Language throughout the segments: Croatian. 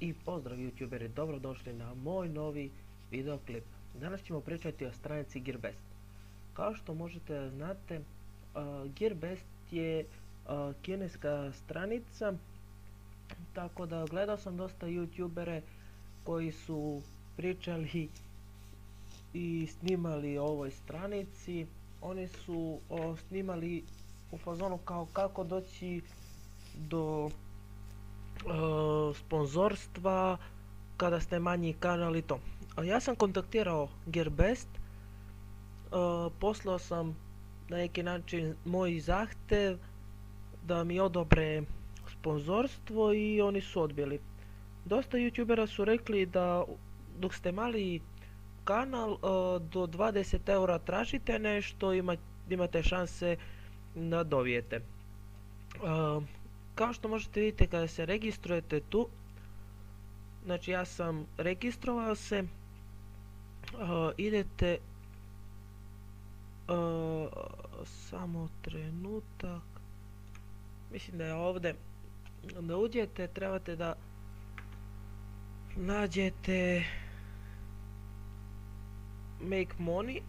I pozdrav youtuberi, dobrodošli na moj novi videoklip. Danas ćemo pričati o stranici Gearbest. Kao što možete znate, uh, Gearbest je uh, kineska stranica, tako da gledao sam dosta youtubere koji su pričali i snimali o ovoj stranici. Oni su snimali u fazonu kao kako doći do sponzorstva kada ste manji kanal i to. Ja sam kontaktirao Gearbest, e, poslao sam na neki način moj zahtev da mi odobre sponzorstvo i oni su odbili. Dosta youtubera su rekli da dok ste mali kanal e, do 20 eura tražite nešto imate šanse da dobijete kao što možete vidjeti kada se registrujete tu znači ja sam registrovao se uh, idete uh, samo trenutak. Mislim da je ovdje da uđete trebate da nađete make money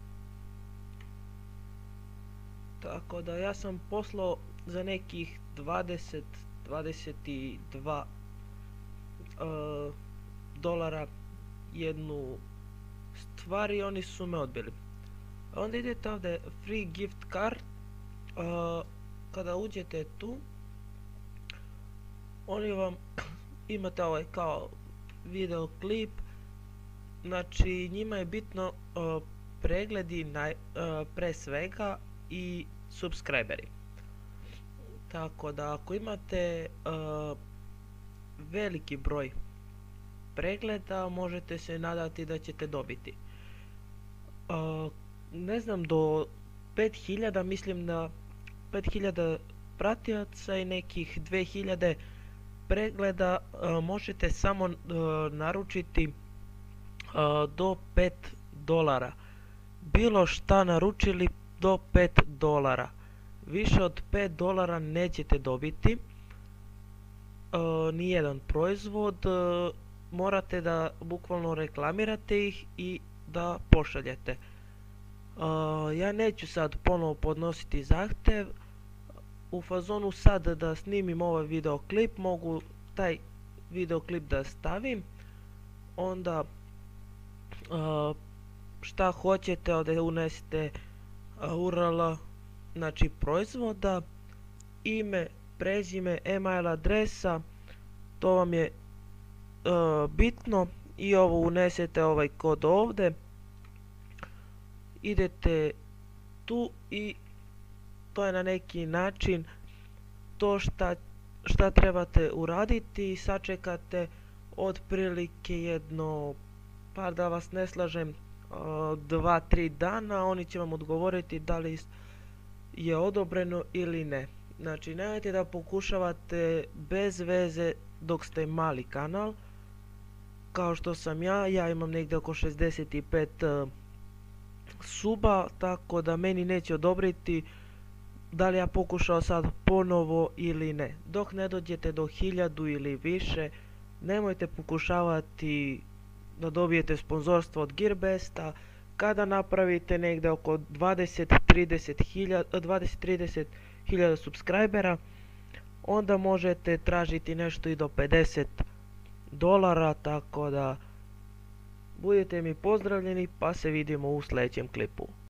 tako da ja sam poslao za nekih 20 22 uh, dolara jednu stvar i oni su me odbili. Onda idete ovdje free gift card. Uh, kada uđete tu, oni vam imate ovaj kao video klip. Znači njima je bitno uh, pregledi naj, pre svega i subscriberi. Tako da ako imate uh, veliki broj pregleda možete se nadati da ćete dobiti. Uh, ne znam do 5000 mislim da 5000 pratioca i nekih 2000 pregleda uh, možete samo naručiti do 5 dolara. Bilo šta naručili do 5 dolara. Više od 5 dolara nećete dobiti uh, nijedan proizvod e, morate da bukvalno reklamirate ih i da pošaljete. Uh, ja neću sad ponovo podnositi zahtev. U fazonu sad da snimim ovaj videoklip mogu taj videoklip da stavim. Onda šta hoćete ovdje unesite URL znači proizvoda, ime, prezime, email adresa, to vam je e, bitno i ovo unesete ovaj kod ovdje, idete tu i to je na neki način to šta, šta trebate uraditi. I sačekate otprilike jedno, pa da vas ne slažem, e, dva, tri dana, oni će vam odgovoriti da li je odobreno ili ne. Znači, nemojte da pokušavate bez veze dok ste mali kanal. Kao što sam ja, ja imam negdje oko 65 uh, suba, tako da meni neće odobriti da li ja pokušao sad ponovo ili ne. Dok ne dođete do 1000 ili više, nemojte pokušavati da dobijete sponzorstvo od Gearbesta, kada napravite negdje oko 20-30 hiljada subscribera onda možete tražiti nešto i do 50 dolara tako da budete mi pozdravljeni pa se vidimo u sljedećem klipu